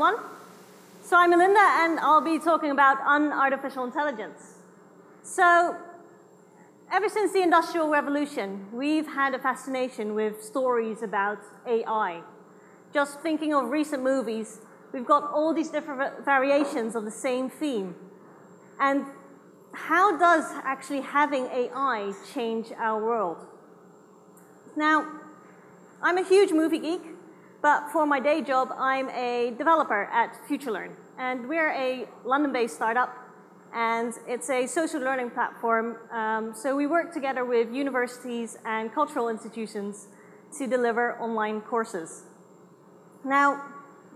everyone. So I'm Melinda, and I'll be talking about unartificial intelligence. So ever since the Industrial Revolution, we've had a fascination with stories about AI. Just thinking of recent movies, we've got all these different variations of the same theme. And how does actually having AI change our world? Now, I'm a huge movie geek, but for my day job, I'm a developer at FutureLearn. And we're a London-based startup, and it's a social learning platform. Um, so we work together with universities and cultural institutions to deliver online courses. Now,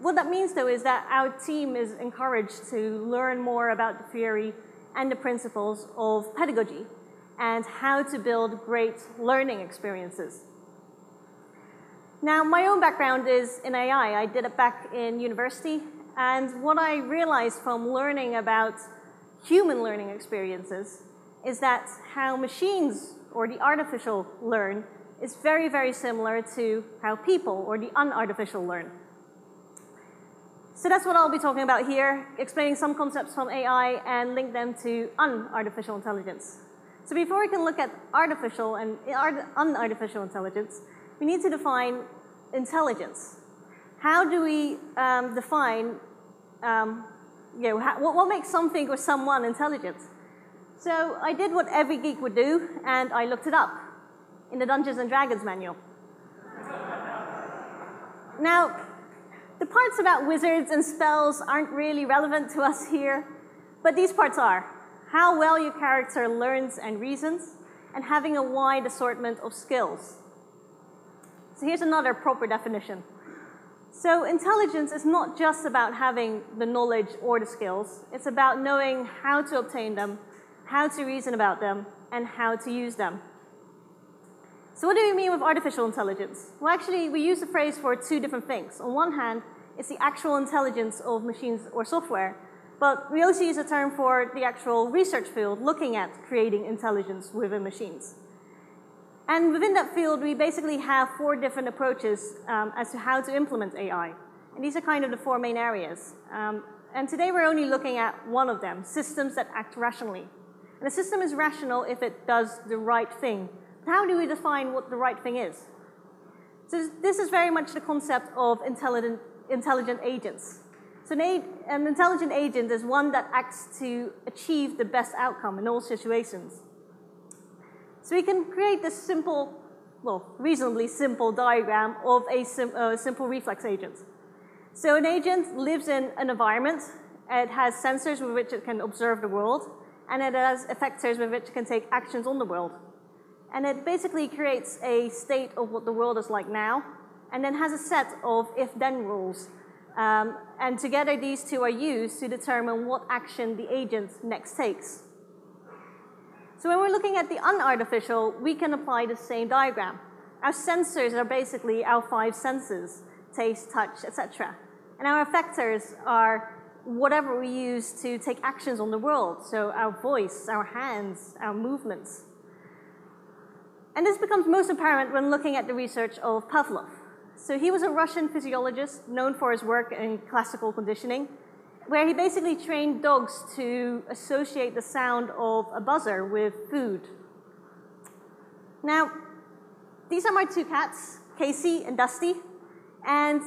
what that means, though, is that our team is encouraged to learn more about the theory and the principles of pedagogy and how to build great learning experiences. Now, my own background is in AI. I did it back in university. And what I realized from learning about human learning experiences is that how machines or the artificial learn is very, very similar to how people or the unartificial learn. So that's what I'll be talking about here, explaining some concepts from AI and link them to unartificial intelligence. So before we can look at artificial and unartificial intelligence, we need to define intelligence. How do we um, define, um, you know, how, what, what makes something or someone intelligent? So I did what every geek would do, and I looked it up in the Dungeons and Dragons manual. now, the parts about wizards and spells aren't really relevant to us here, but these parts are. How well your character learns and reasons, and having a wide assortment of skills. So here's another proper definition. So intelligence is not just about having the knowledge or the skills. It's about knowing how to obtain them, how to reason about them, and how to use them. So what do we mean with artificial intelligence? Well, actually, we use the phrase for two different things. On one hand, it's the actual intelligence of machines or software, but we also use the term for the actual research field looking at creating intelligence within machines. And within that field, we basically have four different approaches um, as to how to implement AI. And these are kind of the four main areas. Um, and today we're only looking at one of them, systems that act rationally. And a system is rational if it does the right thing. But how do we define what the right thing is? So this is very much the concept of intelligent, intelligent agents. So an, an intelligent agent is one that acts to achieve the best outcome in all situations. So we can create this simple, well, reasonably simple diagram of a sim uh, simple reflex agent. So an agent lives in an environment. It has sensors with which it can observe the world, and it has effectors with which it can take actions on the world. And it basically creates a state of what the world is like now, and then has a set of if-then rules. Um, and together these two are used to determine what action the agent next takes. So when we're looking at the unartificial, we can apply the same diagram. Our sensors are basically our five senses, taste, touch, etc. And our effectors are whatever we use to take actions on the world, so our voice, our hands, our movements. And this becomes most apparent when looking at the research of Pavlov. So he was a Russian physiologist known for his work in classical conditioning, where he basically trained dogs to associate the sound of a buzzer with food. Now, these are my two cats, Casey and Dusty, and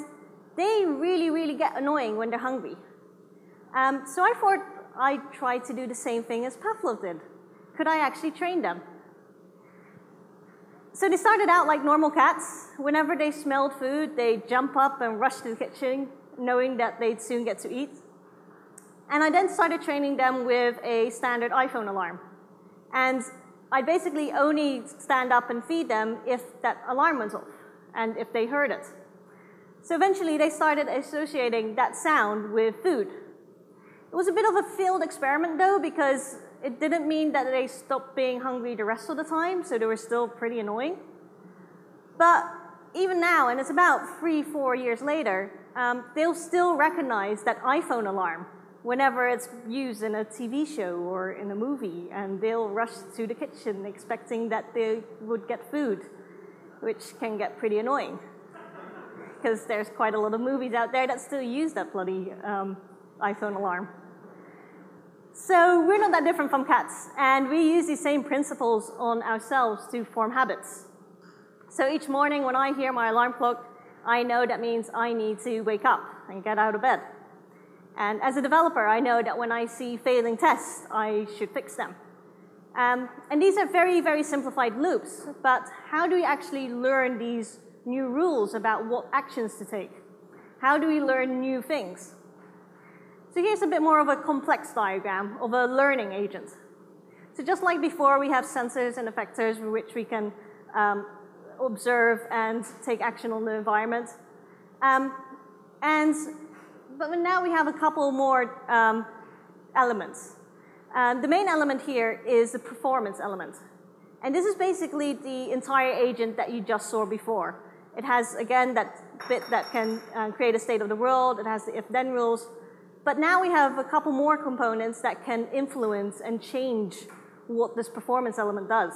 they really, really get annoying when they're hungry. Um, so I thought I'd try to do the same thing as Pavlov did. Could I actually train them? So they started out like normal cats. Whenever they smelled food, they'd jump up and rush to the kitchen, knowing that they'd soon get to eat. And I then started training them with a standard iPhone alarm. And I basically only stand up and feed them if that alarm went off and if they heard it. So eventually they started associating that sound with food. It was a bit of a failed experiment though because it didn't mean that they stopped being hungry the rest of the time, so they were still pretty annoying. But even now, and it's about three, four years later, um, they'll still recognize that iPhone alarm whenever it's used in a TV show or in a movie, and they'll rush to the kitchen expecting that they would get food, which can get pretty annoying. because there's quite a lot of movies out there that still use that bloody um, iPhone alarm. So we're not that different from cats, and we use these same principles on ourselves to form habits. So each morning when I hear my alarm clock, I know that means I need to wake up and get out of bed. And as a developer, I know that when I see failing tests, I should fix them. Um, and these are very, very simplified loops, but how do we actually learn these new rules about what actions to take? How do we learn new things? So here's a bit more of a complex diagram of a learning agent. So just like before, we have sensors and effectors with which we can um, observe and take action on the environment. Um, and but now we have a couple more um, elements. Um, the main element here is the performance element. And this is basically the entire agent that you just saw before. It has, again, that bit that can uh, create a state of the world. It has the if-then rules. But now we have a couple more components that can influence and change what this performance element does.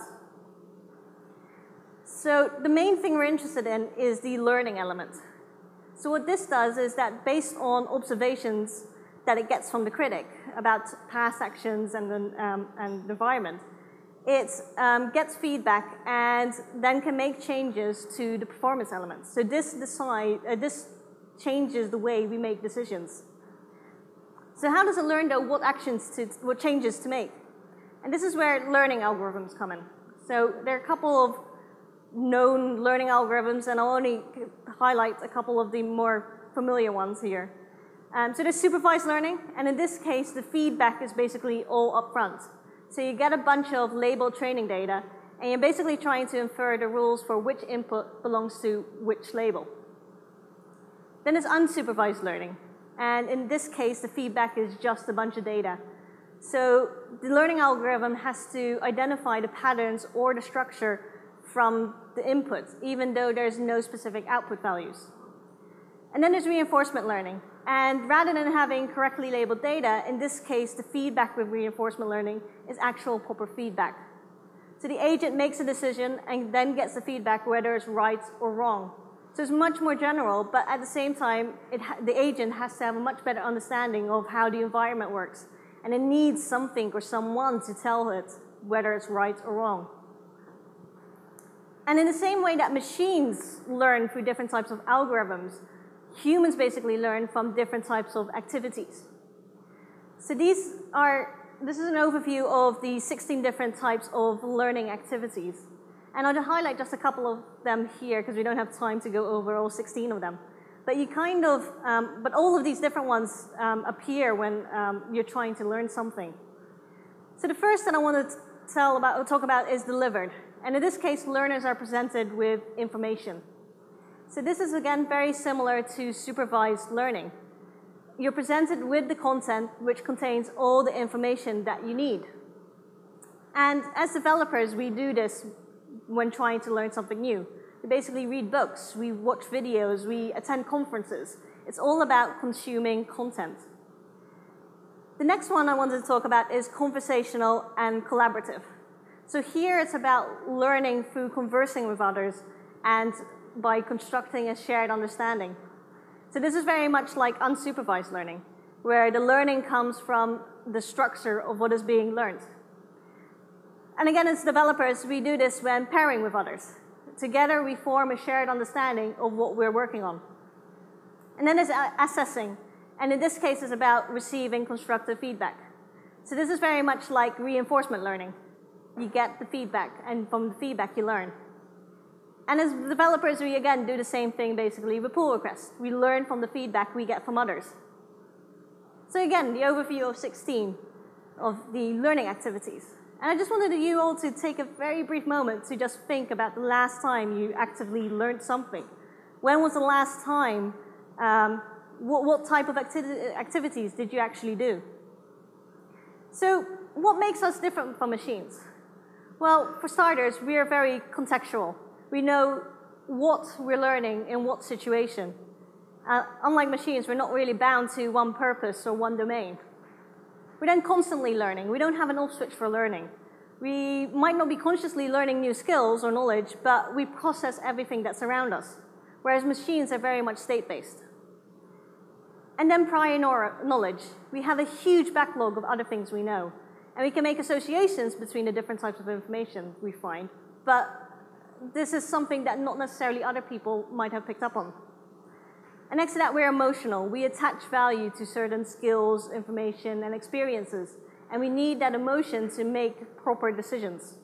So the main thing we're interested in is the learning element. So what this does is that based on observations that it gets from the critic about past actions and the, um, and the environment, it um, gets feedback and then can make changes to the performance elements. So this, decide, uh, this changes the way we make decisions. So how does it learn though what actions to, what changes to make? And this is where learning algorithms come in. So there are a couple of known learning algorithms, and I'll only highlight a couple of the more familiar ones here. Um, so there's supervised learning, and in this case, the feedback is basically all upfront. So you get a bunch of labeled training data, and you're basically trying to infer the rules for which input belongs to which label. Then there's unsupervised learning, and in this case, the feedback is just a bunch of data. So the learning algorithm has to identify the patterns or the structure from the inputs, even though there's no specific output values. And then there's reinforcement learning. And rather than having correctly labeled data, in this case, the feedback with reinforcement learning is actual proper feedback. So the agent makes a decision and then gets the feedback whether it's right or wrong. So it's much more general, but at the same time, the agent has to have a much better understanding of how the environment works. And it needs something or someone to tell it whether it's right or wrong. And in the same way that machines learn through different types of algorithms, humans basically learn from different types of activities. So these are, this is an overview of the 16 different types of learning activities. And I'll highlight just a couple of them here because we don't have time to go over all 16 of them. But you kind of, um, but all of these different ones um, appear when um, you're trying to learn something. So the first that I want to tell about, talk about is delivered. And in this case, learners are presented with information. So this is again very similar to supervised learning. You're presented with the content which contains all the information that you need. And as developers, we do this when trying to learn something new. We basically read books, we watch videos, we attend conferences. It's all about consuming content. The next one I wanted to talk about is conversational and collaborative. So here it's about learning through conversing with others and by constructing a shared understanding. So this is very much like unsupervised learning, where the learning comes from the structure of what is being learned. And again, as developers, we do this when pairing with others. Together, we form a shared understanding of what we're working on. And then there's assessing. And in this case, it's about receiving constructive feedback. So this is very much like reinforcement learning you get the feedback, and from the feedback you learn. And as developers, we again do the same thing basically with pull requests. We learn from the feedback we get from others. So again, the overview of 16 of the learning activities. And I just wanted you all to take a very brief moment to just think about the last time you actively learned something. When was the last time, um, what, what, type of acti activities did you actually do? So what makes us different from machines? Well, for starters, we are very contextual. We know what we're learning in what situation. Uh, unlike machines, we're not really bound to one purpose or one domain. We're then constantly learning. We don't have an off switch for learning. We might not be consciously learning new skills or knowledge, but we process everything that's around us. whereas machines are very much state-based. And then prior knowledge. We have a huge backlog of other things we know. And we can make associations between the different types of information we find. But this is something that not necessarily other people might have picked up on. And next to that, we're emotional. We attach value to certain skills, information, and experiences. And we need that emotion to make proper decisions.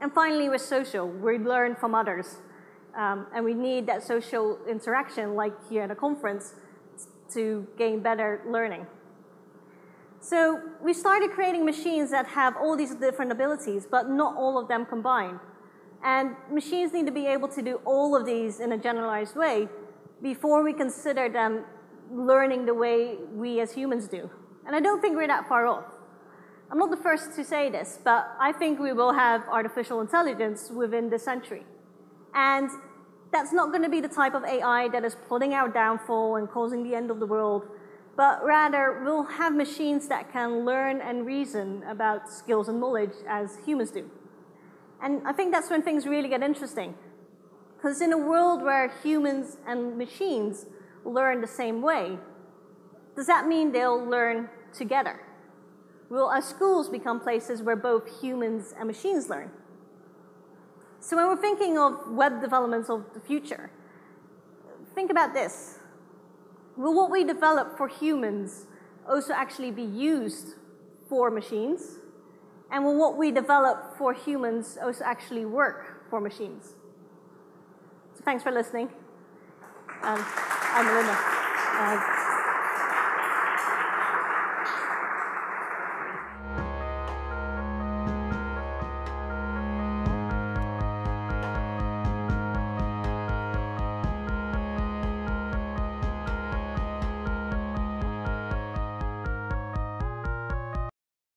And finally, we're social. We learn from others. Um, and we need that social interaction, like here at a conference, to gain better learning. So we started creating machines that have all these different abilities, but not all of them combined. And machines need to be able to do all of these in a generalized way before we consider them learning the way we as humans do. And I don't think we're that far off. I'm not the first to say this, but I think we will have artificial intelligence within this century. And that's not going to be the type of AI that is plotting our downfall and causing the end of the world, but rather we'll have machines that can learn and reason about skills and knowledge as humans do. And I think that's when things really get interesting. Because in a world where humans and machines learn the same way, does that mean they'll learn together? Will our schools become places where both humans and machines learn? So when we're thinking of web developments of the future, think about this. Will what we develop for humans also actually be used for machines? And will what we develop for humans also actually work for machines? So thanks for listening. Um, I'm Melinda. Uh,